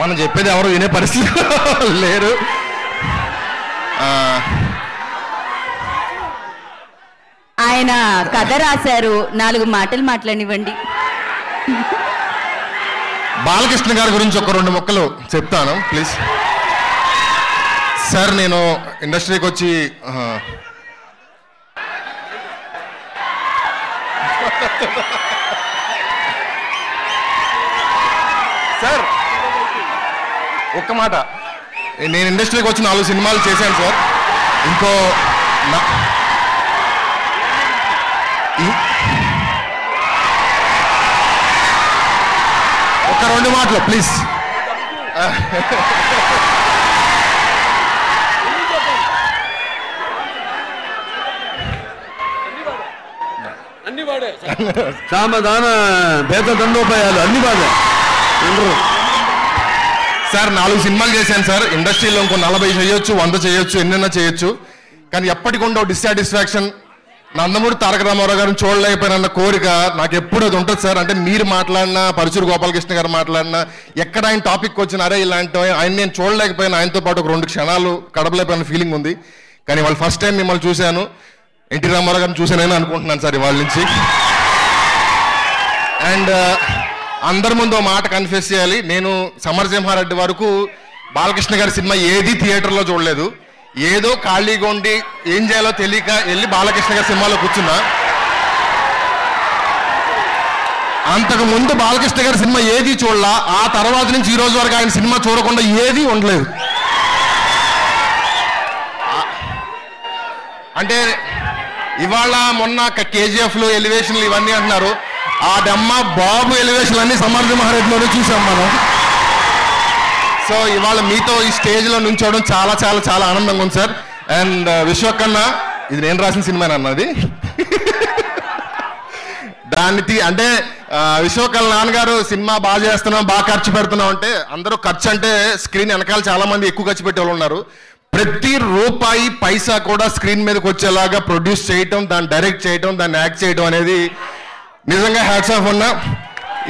మనం చెప్పేది ఎవరు వినే పరిస్థితి లేరు. ఆయన కథ రాశారు. నాలుగు మాటలు మాట్లాడివ్వండి. బాలకృష్ణ గారి గురించి ఒక రెండు మొక్కలు చెప్తాను ప్లీజ్. సార్ నేను ఇండస్ట్రీకి వచ్చి సార్ ఒక్క మాట. నేను ఇండస్ట్రీకి వచ్చి నాలుగు సినిమాలు చేశాను సార్. ఇంకో ఒక రెండు మాటలు ప్లీజ్. సామధాన భేద దండోపాయాలు అన్ని బాగా. ఉండరు సార్ నాలుగు సినిమాలు చేశాను సార్. ఇండస్ట్రీలో ఇంకో నలభై చేయొచ్చు వంద చేయొచ్చు ఎన్నైనా చేయొచ్చు. కానీ ఎప్పటికుండా డిస్సాటిస్ఫాక్షన్ నందమూరి తారక రామారావు గారిని చూడలేకపోయినన్న కోరిక నాకు ఎప్పుడు అది ఉంటుంది సార్. అంటే మీరు మాట్లాడినా పరుచూరు గోపాలకృష్ణ గారు మాట్లాడినా ఎక్కడ ఆయన టాపిక్ వచ్చిన అరే ఇలాంటి ఆయన నేను చూడలేకపోయినా ఆయనతో పాటు ఒక రెండు క్షణాలు గడపలేకపోయిన ఫీలింగ్ ఉంది. కానీ వాళ్ళు ఫస్ట్ టైం మిమ్మల్ని చూశాను. ఎన్టీ రామారావు గారిని చూశానని అనుకుంటున్నాను సార్ ఇవాళ నుంచి. అండ్ అందరి ముందు మాట కన్ఫ్యూస్ చేయాలి. నేను సమరసింహారెడ్డి వరకు బాలకృష్ణ గారి సినిమా ఏది థియేటర్లో చూడలేదు. ఏదో ఖాళీగా ఉండి ఏం చేయాలో తెలియక వెళ్ళి బాలకృష్ణ గారి సినిమాలో కూర్చున్నా. అంతకు ముందు బాలకృష్ణ గారి సినిమా ఏది చూడలా ఆ తర్వాత నుంచి ఈ రోజు వరకు ఆయన సినిమా చూడకుండా ఏది ఉండలేదు. అంటే ఇవాళ మొన్న కేజీఎఫ్లు ఎలివేషన్లు ఇవన్నీ అంటున్నారు. ఆ డమ్మ బాబు ఎలివేషన్ అన్ని సమర్థ మహారెడ్డిలోనే చూసాం మనం. సో ఇవాళ మీతో ఈ స్టేజ్లో నుంచోవడం చాలా చాలా చాలా ఆనందంగా ఉంది సార్. అండ్ uh, విశ్వకన్న ఇది నేను రాసిన సినిమా అన్నది దాన్ని తీ అంటే విశ్వకళ విశ్వకల్ నాన్నగారు సినిమా బాగా చేస్తున్నాం బాగా ఖర్చు పెడుతున్నాం అంటే అందరూ ఖర్చు అంటే స్క్రీన్ వెనకాల చాలా మంది ఎక్కువ ఖర్చు పెట్టే వాళ్ళు ఉన్నారు. ప్రతి రూపాయి పైసా కూడా స్క్రీన్ మీదకి వచ్చేలాగా ప్రొడ్యూస్ చేయటం దాన్ని డైరెక్ట్ చేయటం దాన్ని యాక్ట్ చేయటం అనేది నిజంగా హ్యాట్స్ ఆఫ్ ఉన్న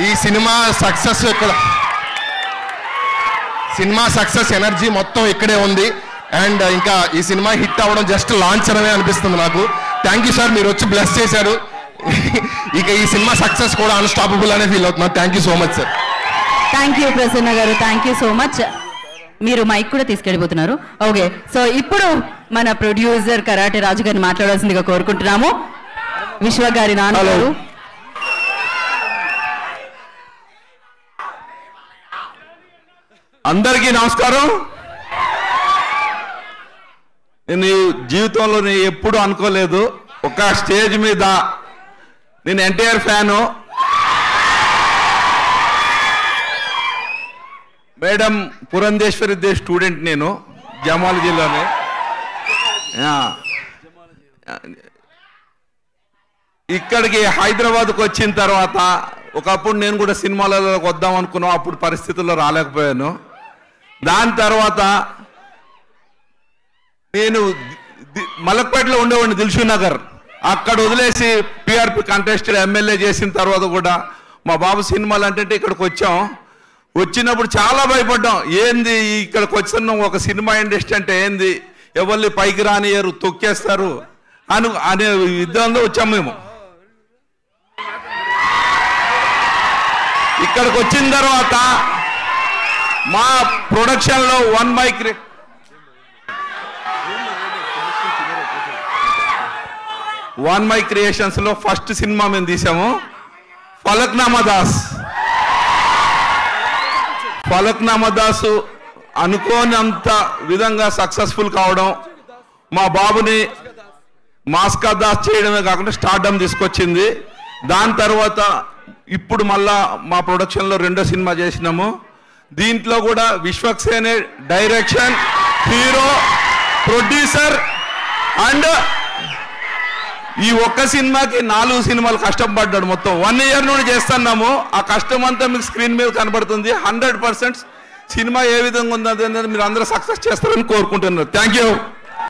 ఈ సినిమా సక్సెస్ ఇక్కడ సినిమా సక్సెస్ ఎనర్జీ మొత్తం ఇక్కడే ఉంది. అండ్ ఇంకా ఈ సినిమా హిట్ అవ్వడం జస్ట్ లాంచ్ అనే అనిపిస్తుంది నాకు. థ్యాంక్ యూ సార్ మీరు వచ్చి బ్లెస్ చేశారు. ఇక ఈ సినిమా సక్సెస్ కూడా అన్స్టాపబుల్ అనే ఫీల్ అవుతున్నాను thank you so much sir thank you Prasanna garu. Thank you so much మీరు మైక్ కూడా తీసుకెళ్ళిపోతున్నారు. ఓకే సో ఇప్పుడు మన ప్రొడ్యూసర్ కరాటే రాజు గారిని మాట్లాడాల్సిందిగా కోరుకుంటున్నాము. విశ్వ గారి నాన్నగారు అందరికీ నమస్కారం. నేను జీవితంలో నేను ఎప్పుడు అనుకోలేదు. ఒక స్టేజ్ మీద నేను ఎన్టీఆర్ ఫ్యాను. మేడం పురంధేశ్వరి దే స్టూడెంట్ నేను జమాలజీలోనే ఇక్కడికి హైదరాబాద్కి వచ్చిన తర్వాత ఒకప్పుడు నేను కూడా సినిమాలలోకి వద్దాం అనుకున్నాం అప్పుడు పరిస్థితుల్లో రాలేకపోయాను. దాని తర్వాత నేను మలక్పేటలో ఉండేవాడిని దిల్షు నగర్. అక్కడ వదిలేసి పిఆర్పి కంటెస్టెడ్ ఎమ్మెల్యే చేసిన తర్వాత కూడా మా బాబు సినిమాలు అంటే ఇక్కడికి వచ్చాం. వచ్చినప్పుడు చాలా భయపడ్డాం. ఏంది ఇక్కడికి వచ్చిన ఒక సినిమా ఇండస్ట్రీ అంటే ఏంది? ఎవరిని పైకి రానియరు తొక్కేస్తారు అని అనే యుద్ధంలో వచ్చాం మేము. ఇక్కడికి వచ్చిన తర్వాత మా ప్రొడక్షన్లో వన్ మైక్ వన్ మై క్రియేషన్స్లో ఫస్ట్ సినిమా మేము తీసాము. ఫలక్నామా దాస్. ఫలక్నామా దాస్ అనుకోనంత విధంగా సక్సెస్ఫుల్ కావడం మా బాబుని మాస్కా దాస్ చేయడమే కాకుండా స్టార్డమ్ తీసుకొచ్చింది. దాని తర్వాత ఇప్పుడు మళ్ళా మా ప్రొడక్షన్లో రెండో సినిమా చేసినాము. దీంట్లో కూడా విశ్వక్సేనే డైరెక్షన్ హీరో ప్రొడ్యూసర్ అండ్ ఈ ఒక్క సినిమాకి నాలుగు సినిమాలు కష్టపడ్డాడు మొత్తం. వన్ ఇయర్ నుండి చేస్తున్నాము. ఆ కష్టం అంతా మీకు స్క్రీన్ మీద కనబడుతుంది. హండ్రెడ్ పర్సెంట్ సినిమా ఏ విధంగా ఉందో మీరు అందరూ సక్సెస్ చేస్తారని కోరుకుంటున్నారు. Thank you